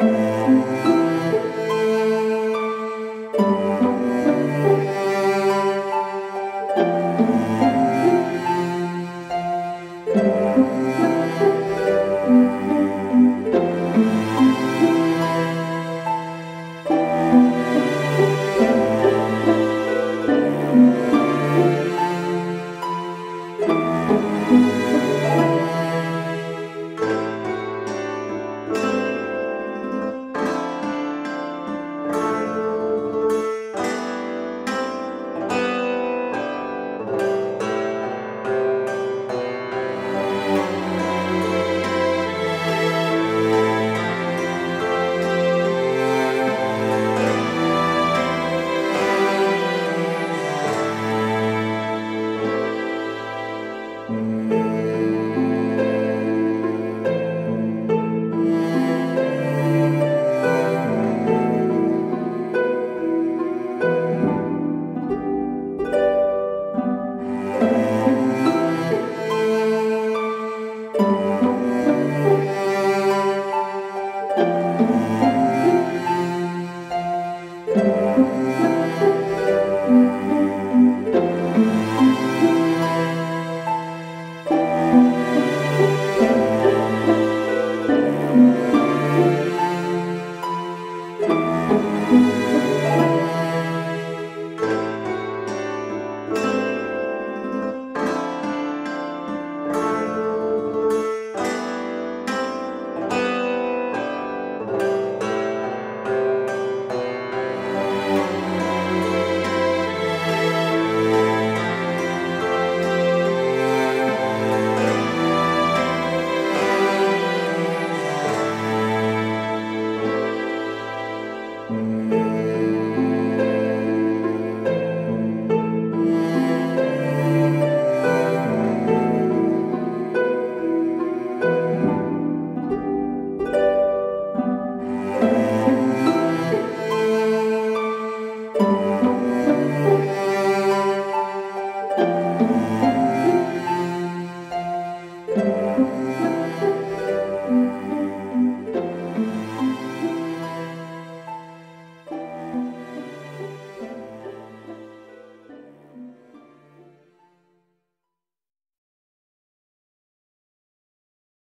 Música Mm-hmm.